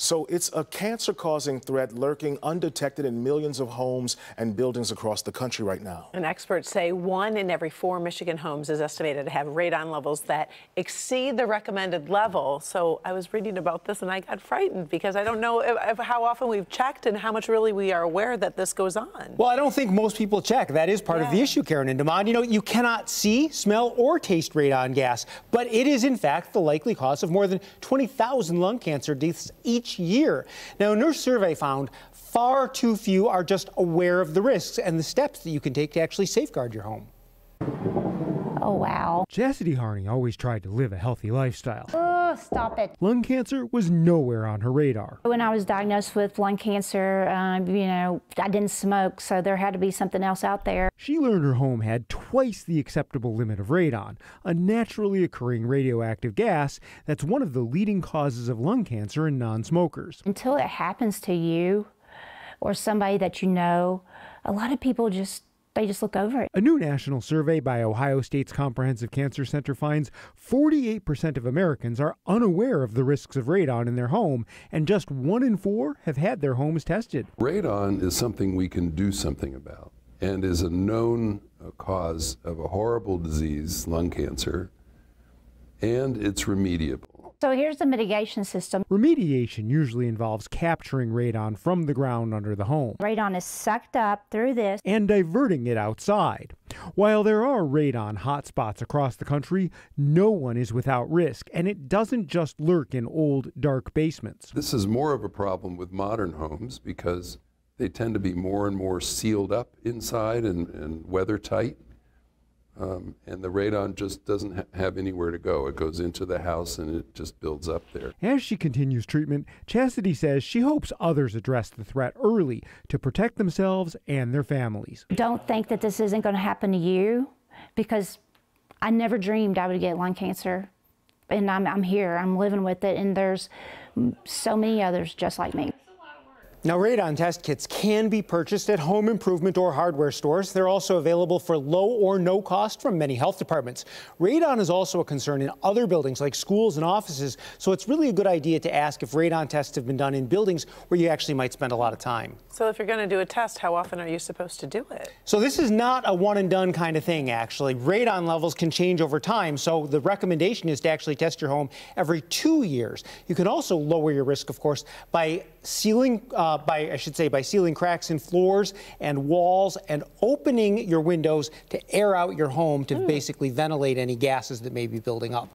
So it's a cancer causing threat lurking undetected in millions of homes and buildings across the country right now. And experts say one in every four Michigan homes is estimated to have radon levels that exceed the recommended level. So I was reading about this and I got frightened because I don't know if, if how often we've checked and how much really we are aware that this goes on. Well, I don't think most people check. That is part yeah. of the issue, Karen and Damon. You know, you cannot see, smell, or taste radon gas, but it is in fact the likely cause of more than 20,000 lung cancer deaths each each year. Now, a nurse survey found far too few are just aware of the risks and the steps that you can take to actually safeguard your home. Oh, wow. Chastity Harney always tried to live a healthy lifestyle. Oh, stop it. Lung cancer was nowhere on her radar. When I was diagnosed with lung cancer, um, you know, I didn't smoke, so there had to be something else out there. She learned her home had twice the acceptable limit of radon, a naturally occurring radioactive gas that's one of the leading causes of lung cancer in non smokers. Until it happens to you or somebody that you know, a lot of people just they just look over it. A new national survey by Ohio State's Comprehensive Cancer Center finds 48% of Americans are unaware of the risks of radon in their home, and just one in four have had their homes tested. Radon is something we can do something about and is a known uh, cause of a horrible disease, lung cancer, and it's remediable. So here's the mitigation system. Remediation usually involves capturing radon from the ground under the home. Radon is sucked up through this and diverting it outside. While there are radon hotspots across the country, no one is without risk, and it doesn't just lurk in old, dark basements. This is more of a problem with modern homes because they tend to be more and more sealed up inside and, and weather tight. Um, and the radon just doesn't ha have anywhere to go. It goes into the house and it just builds up there. As she continues treatment, Chastity says she hopes others address the threat early to protect themselves and their families. Don't think that this isn't going to happen to you because I never dreamed I would get lung cancer. And I'm, I'm here, I'm living with it, and there's so many others just like me. Now, radon test kits can be purchased at home improvement or hardware stores. They're also available for low or no cost from many health departments. Radon is also a concern in other buildings like schools and offices, so it's really a good idea to ask if radon tests have been done in buildings where you actually might spend a lot of time. So if you're going to do a test, how often are you supposed to do it? So this is not a one and done kind of thing, actually. Radon levels can change over time, so the recommendation is to actually test your home every two years. You can also lower your risk, of course, by sealing uh, uh, by, I should say, by sealing cracks in floors and walls and opening your windows to air out your home to mm. basically ventilate any gases that may be building up.